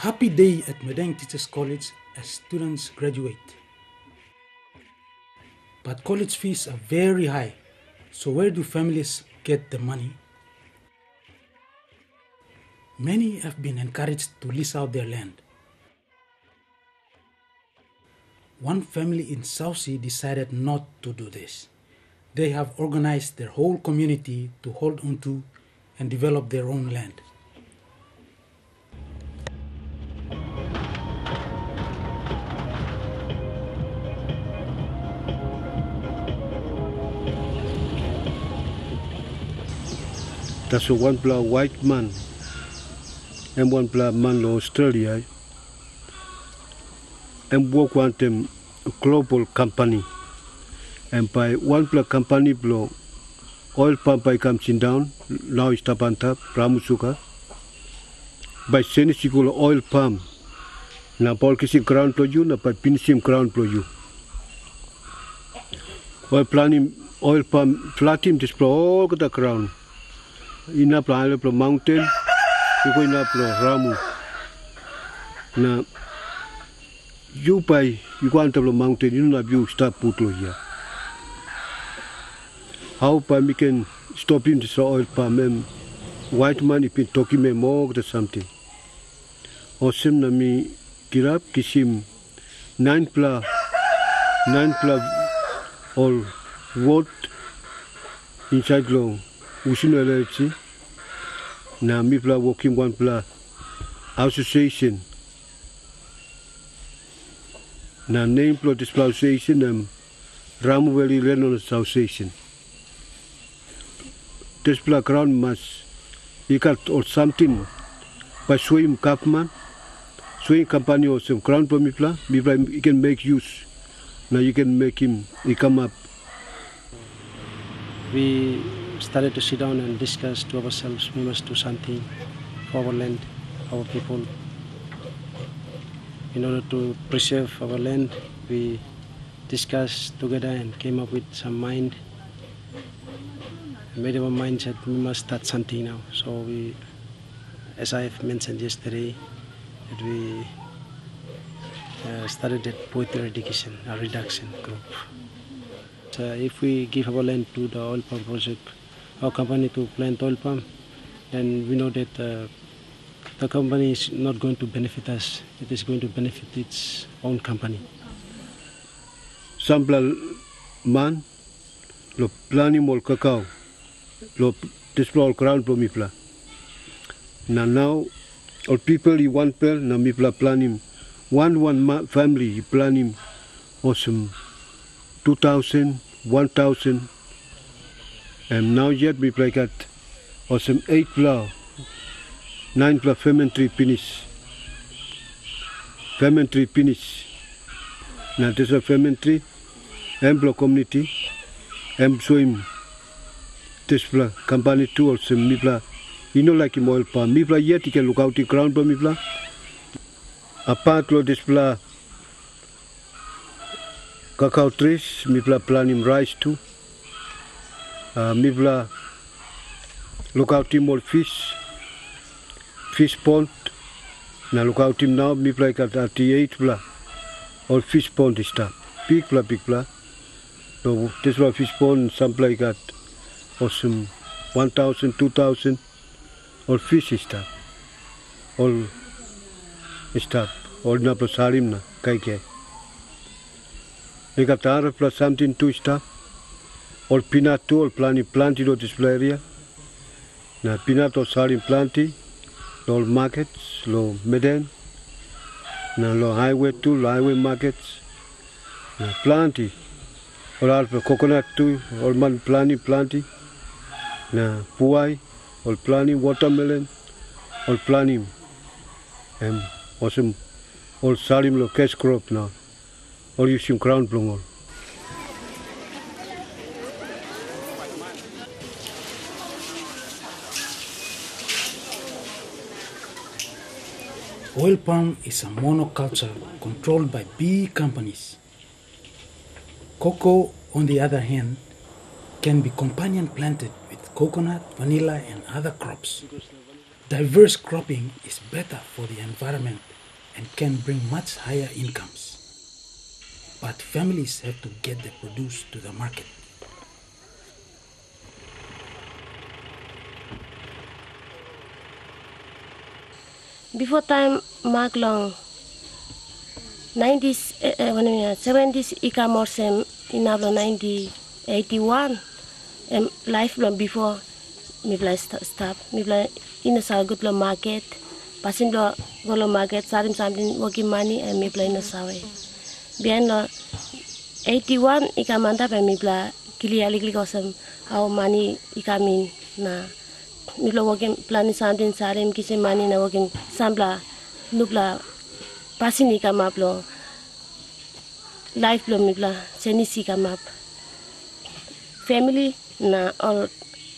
Happy day at Madang Teachers College as students graduate. But college fees are very high, so where do families get the money? Many have been encouraged to lease out their land. One family in Sea decided not to do this. They have organized their whole community to hold onto and develop their own land. That's a one blood white man. And one blood man in Australia. And work one them global company. And by one blood company blow oil palm by comes in down now it's is tapanta pramusuka by senisikulo oil palm. Na paul kisi ground to you na by pinsim ground to you. Oil planning oil palm flatim display all the ground ina pla pro mountain iko ina pro ramu. Na you pai you want to mountain you na view stop putlo here how pa we can stop him this oil palm mem white man if talking me more or something. Osim na mi kirap kisim nine pla nine pla all wood inside glow usino LLC na mi pla working one pla association. Na name pla this pla association um Ramu Valley Land Association. This pla ground must ikat or something by swim kapman swim company or some ground for mi pla. Mi pla you can make use. Now you can make him he come up. We started to sit down and discuss to ourselves we must do something for our land, our people. In order to preserve our land, we discussed together and came up with some mind. Made our mind that we must start something now. So we, as I have mentioned yesterday, that we uh, started that poverty reduction, a reduction group. So if we give our land to the oil project, our company to plant oil palm, then we know that uh, the company is not going to benefit us. It is going to benefit its own company. Sambla man lo plani mol kakao lo display crown pro mipla. Na now all people you want pel na mipla planim one one family you plan him awesome 2000 1000 and now yet we play got awesome 8 plow 9 plow fermentary finish. Fermentary finish. Now this is fermentary Emblo community em swim this pla company two also mi pla you know like him oil mi pla yet you can look out the ground pa mi pla apart lo this pla cacao trees mi pla planim rice too Mivla, local Team All Fish, Fish Pond, na local Team now Mivla ikat at eight bla, All Fish Pond ista, big bla big bla, no this one Fish Pond some bla ikat, awesome, one thousand two thousand, All Fish ista, All ista, All na plus Harim na kai kai, ikat tarif plus something two ista. All peanut all planti planti do this area na peanut all sarim planti all markets lo Madang lo highway too highway markets. Na planti all alpa coconut too all man planti planti. Na puai all planti watermelon all planti and awesome all sarim lo cash crop now all using crown plungol Oil palm is a monoculture controlled by big companies. Cocoa, on the other hand, can be companion planted with coconut, vanilla, and other crops. Diverse cropping is better for the environment and can bring much higher incomes. But families have to get the produce to the market. Before time, Mark Long, 90s, uh, mean, 70s, Ika Morsem, in 1981, um, life long before, play st- stop, mi play in a sa good lo market, passing lo go lo market, sarim something working money, and mi play in a sawe. Bien lo, 81, Ika mantap, and mi play, kili alikli kosem, how money Ika min, na, nupla working planning something sarim kisi mani na working sambla nupla pasini ka map lo. Life lo nupla senisi ka map family na all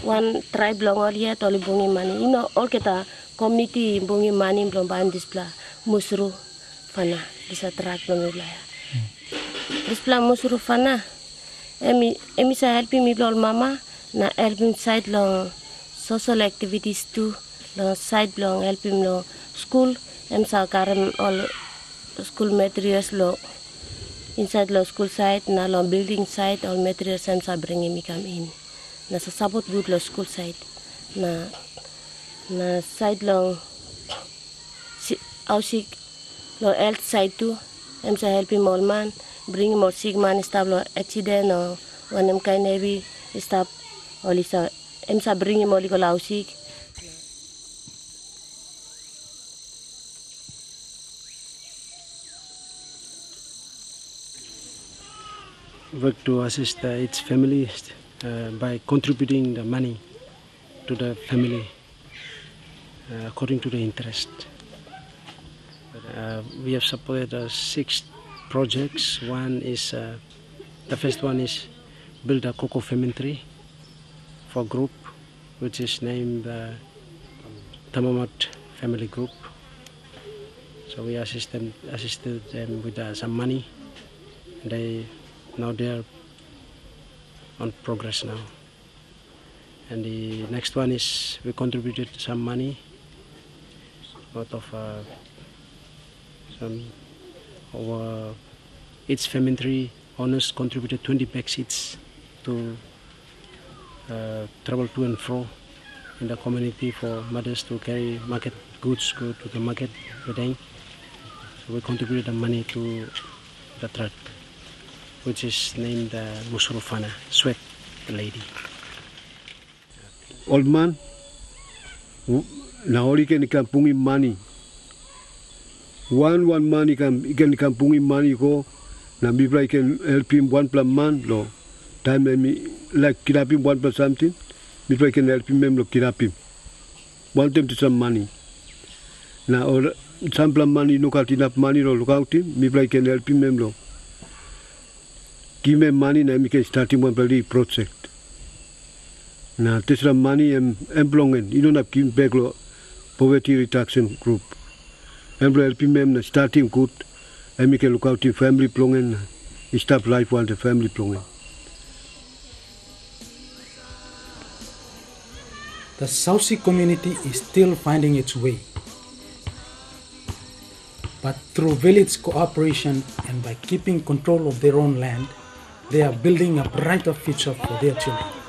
one tribe long all yet all bungi mani. Ino all kita community bungi mani belum ban displa musru fana. Bisa track lo nupla ya. Displa musru fana emi emi sa helping mi blol mama na helping side long social activities too. Lo side long help him lo school em sa karam all school materials lo inside lo school side na lo building side all materials em sa bring him come in. Na sa support good lo school side na na side long si ausik lo health side too. Em sa help him all man bring all sick man stop lo accident or when em kind heavy stop all isa em sa bring him all ko lausik work to assist its family uh, by contributing the money to the family uh, according to the interest. Uh, we have supported uh, six projects. One is uh, the first one is build a cocoa fermentary for group, which is named uh, Tamamat Family Group. So we assist them, assisted them with uh, some money. They now they are on progress now. And the next one is we contributed some money out of uh, some our each fermentary owners contributed 20 bags each to uh, travel to and fro in the community for mothers to carry market goods go to the market every day. So we contribute the money to the truck, which is named uh, Musurufana, Sweat Lady. Old man, w- na ori ke ni kampungi mani. One one man ikan ikan kampungi mani ko na play can help him one plus man lo. Time me like kidnap him one plus something. before I can help him lo kidnap him. Want them to some money. Now or some plus money no kat enough money lo look out him. Mi play can help him lo. Give me money na mi can start him one project. Na tesra money em emplongen ino na kim back lo poverty reduction group. Emplo help him na starting good. Em ke look out in family na stop life while the family plongen. The Sausi community is still finding its way. But through village cooperation and by keeping control of their own land, they are building a brighter future for their children.